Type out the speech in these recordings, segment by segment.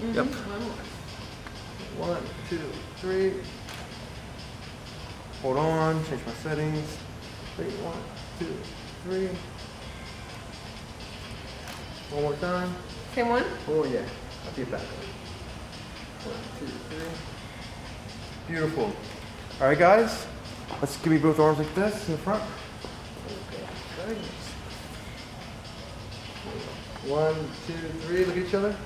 Mm-hmm. Yep. One more. One, two, three. Hold on, change my settings. Wait, one, two, three. One more time. Same one? Oh yeah, I'll get back. One, two, three. Beautiful. All right, guys. Let's give me both arms like this in the front. One, two, three. Look at each other.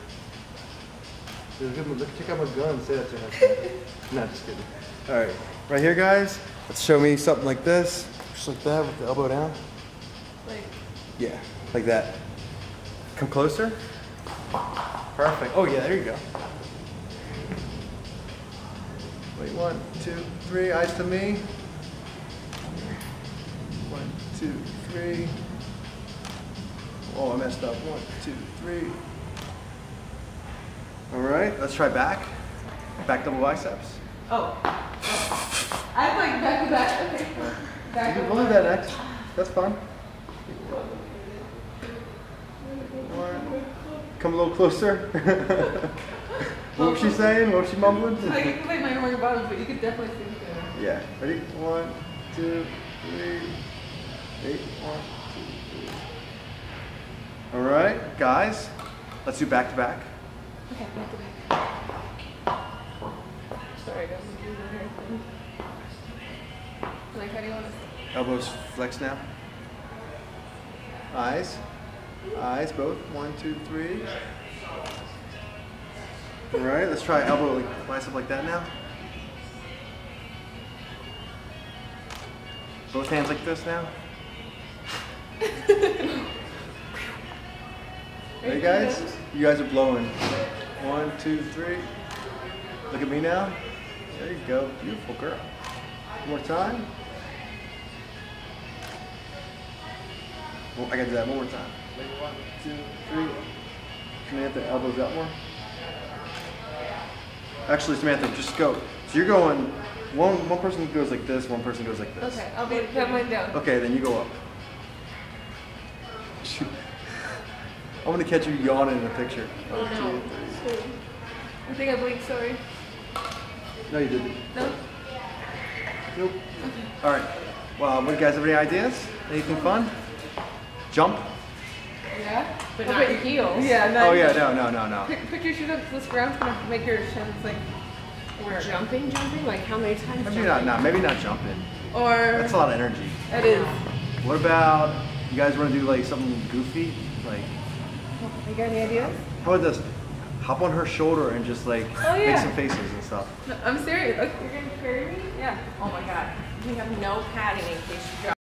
Look, check out my gun. Say that to him. Not just kidding. All right, right here, guys. Let's show me something like this, just like that, with the elbow down. Like, Yeah, like that. Come closer. Perfect. Oh yeah, there you go. Wait, one, two, three. Eyes to me. One, two, three. Oh, I messed up. One, two, three. All right, let's try back. Back double biceps. oh. oh. I'm like back to back. Okay. Back You can believe that next. That's fun. Come a little closer. what was she saying? What was she mumbling? You can play my bottoms, but you could definitely see the Yeah. Ready? One, two, three. Eight. One, two, three. All right, guys. Let's do back to back. Okay, back to back. Sorry, I got my blue hair thing. Like, how do you want to? Elbows flex now. Eyes. Eyes both. One, two, three. All right, let's try elbow like bicep like that now. Both hands like this now. Ready guys? You guys are blowing. One, two, three. Look at me now. There you go. Beautiful girl. One more time. Well, I gotta do that one more time. One, two, three. Samantha, elbows out more. Actually, Samantha, just go. So you're going. One one person goes like this. One person goes like this. Okay, I'll be put mine down. Okay, then you go up. I'm gonna catch you yawning in the picture. Oh One, two, three. Sorry. I think I blinked. Sorry. No, you didn't. No. Nope. All right. Well, what you guys have any ideas? Anything fun? Jump? Yeah. But Oh, not wait, heels. Yeah. Not Oh yeah, no, no, no, no. Pick, pick your shoes up to this ground's gonna make your shins like We're jumping, jumping? Like how many times Maybe jumping? not, not. Maybe not jumping. or That's a lot of energy. it is. What about you guys want to do like something goofy? Like, You got any ideas? how about this? Hop on her shoulder and just like Oh, make some faces and stuff. No, I'm serious. Okay, you're gonna carry me? Yeah. Oh my god. We have no padding in case you drop.